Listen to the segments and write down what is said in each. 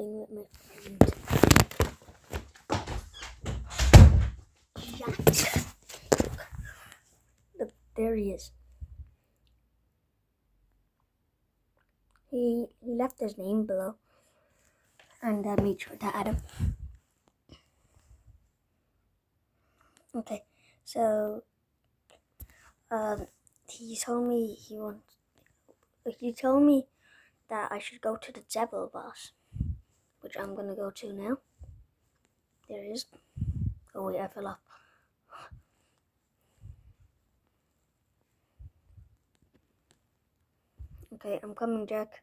recording with my friend. Look, there he is. He he left his name below, and I made sure to add him. Okay, so um, he told me he wants. He told me that I should go to the devil boss, which I'm gonna go to now. There he is. Oh wait, I fell off. Okay, I'm coming, Jack.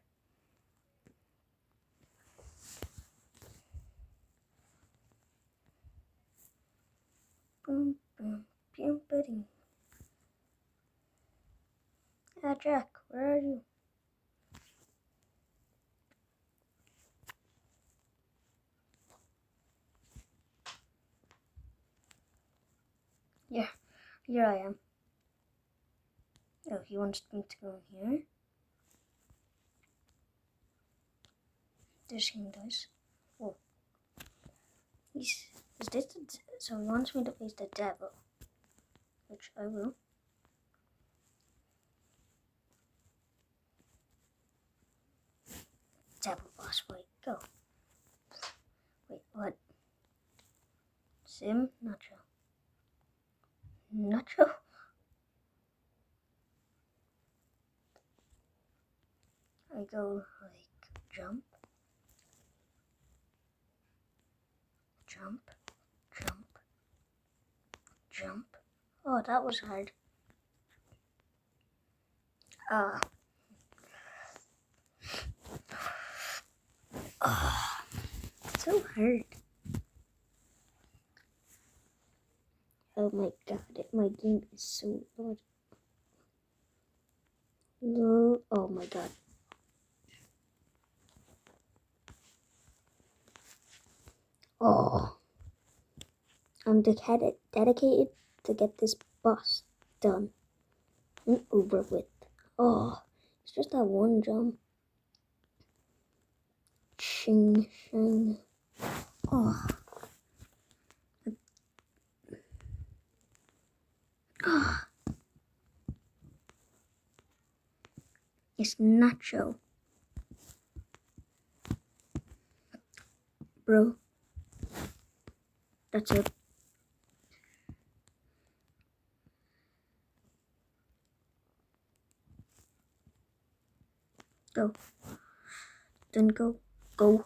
Boom, boom, boom, boom. Ah, Jack, where are you? Yeah, here I am. Oh, he wants me to go here. This king does. Oh. He's is this the, so he wants me to face the devil. Which I will. Devil boss, wait, go. Wait, what? Sim Nacho. Nacho? I go like jump, jump, jump, jump. Oh, that was hard. Ah. Ah. So hard. Oh my god, my game is so. No, oh my god. Oh, I'm dedicated, dedicated to get this boss done and over with. Oh, it's just that one jump. Ching, ching. Oh. It's Nacho. Bro. That's it. Go. Then go. Go.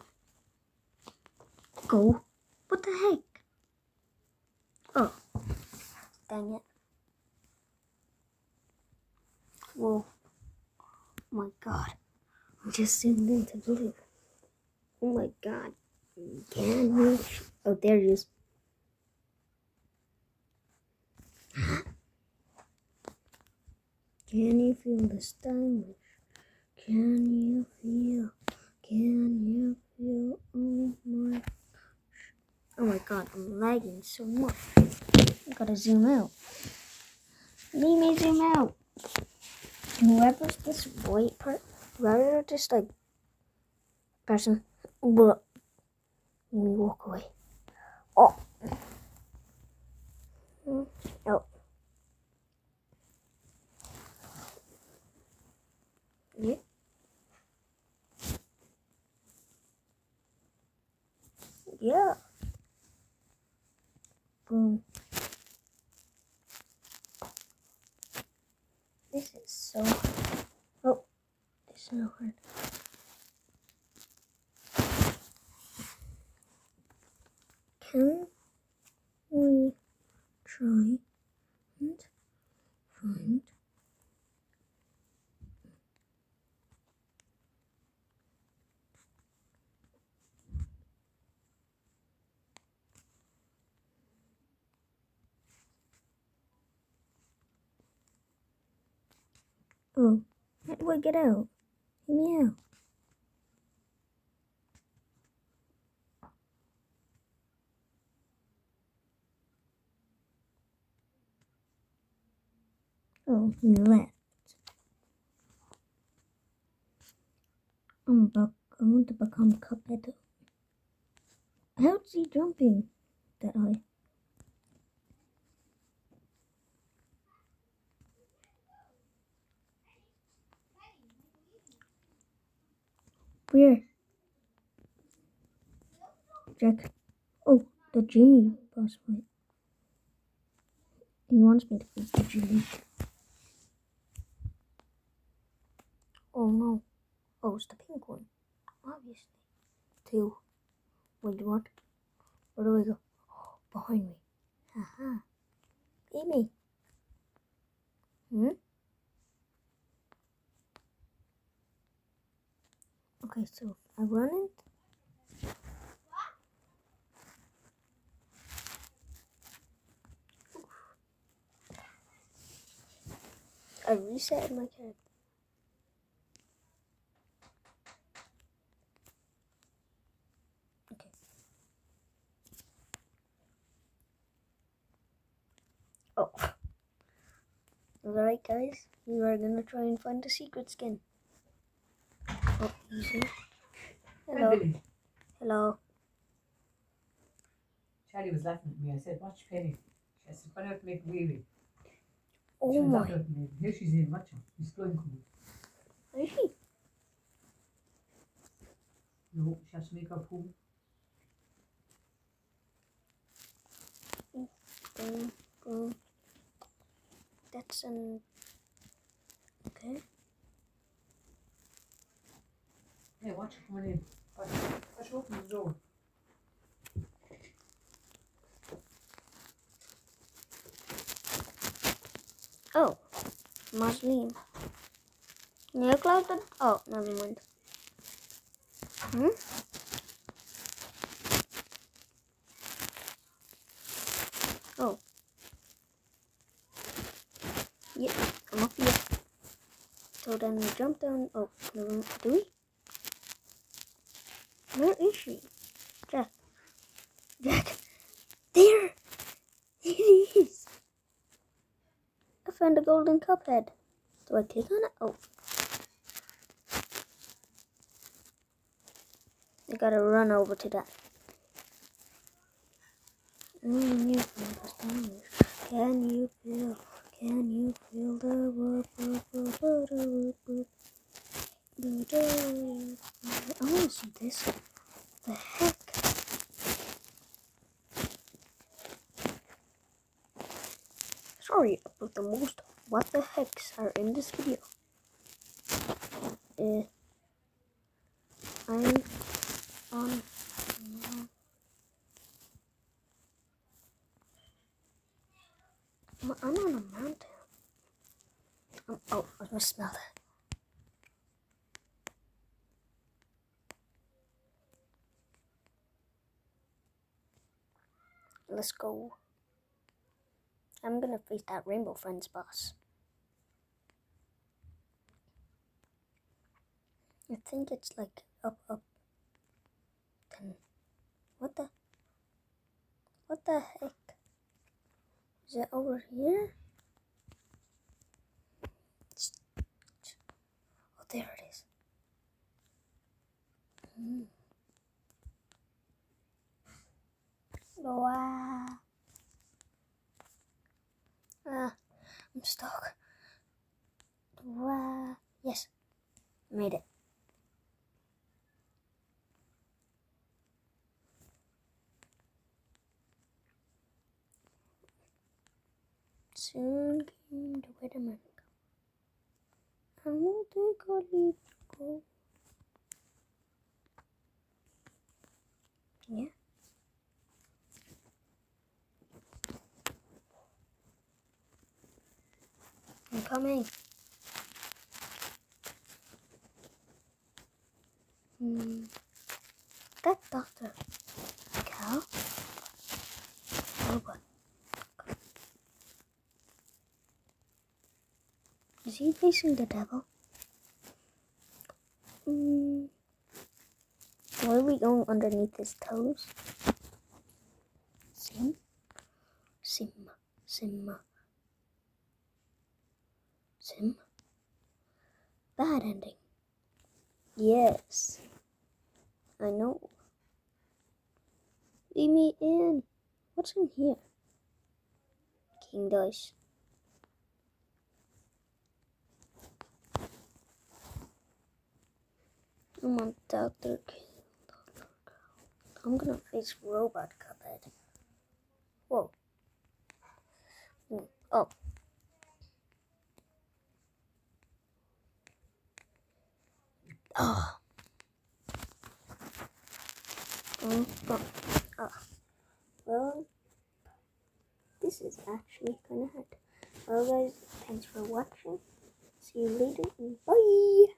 Go. What the heck? Oh. Dang it. Whoa. Oh my god. I'm just zoomed into blue. Oh my god. Can you? Oh, there he is. Can you feel the stylish? Can you feel? Can you feel? Oh my. Oh my god, I'm lagging so much. I gotta zoom out. Let me zoom out. Whoever's this white part, rather just like person, but me walk away. Oh. Oh. Yeah. Yeah. Boom. This is so hard. Oh, hard. Can we try and find Oh, how do I get out? Let me out. Oh, he left. I'm about, I want to become Cuphead. How's he jumping that high? Where? Jack. Oh, the Djimmi boss fight. He wants me to beat the Djimmi. Oh no. Oh, it's the pink one. Obviously. Two. Wait, what? Where do I go? Oh, behind me. Haha. Beat me. Hmm? Okay, so I run it. I reset my character. Okay. Oh. Alright guys, we are gonna try and find the secret skin. Mm-hmm. Easy. Hello. Hello. Charlie was laughing at me. I said, watch Penny. She said, why not make a wheelie? Oh she Oh was my. at me. Here she's in, watch her. She's going cool. Is she? No, she has to make her poo. Boom, mm-hmm. boom. That's an. Okay. Yeah, watch her coming in. Watch, watch her open the door. Oh, Muslim. You close the. Oh, never mind. Hmm? Oh. Yeah, I'm up here. So then we jump down. Oh. Do we? Where is she? Jack. Jack. There! It is! I found a golden cuphead. Do I click on it? Oh. I gotta run over to that. Mm, you feel. Can you feel? Can you feel the whoop, whoop, whoop, whoop, whoop, whoop. I wanna see this. The heck? About the most what the hecks are in this video. Uh, I'm on. I'm I'm on a mountain. Um, oh, I must smell that. Let's go. I'm gonna face that Rainbow Friends boss. I think it's like up, up. Then, what the? What the heck? Is it over here? Oh, there it is. Hmm. Wow. Ah, I'm stuck. Wow. Yes, made it. Soon came the weatherman. I will take a leap to go. Yeah. I'm coming. Hmm. That doctor. Cow? Robot. Is he facing the devil? Hmm. Why are we going underneath his toes? Sim? Sim. Sim. Sim? Bad ending. Yes. I know. Let me in. What's in here? King dice. I'm on Dr. I'm gonna face Robot Cuphead. Whoa. Mm, Oh. Oh. Well, this is actually gonna hard. Well, guys, thanks for watching. See you later. Bye.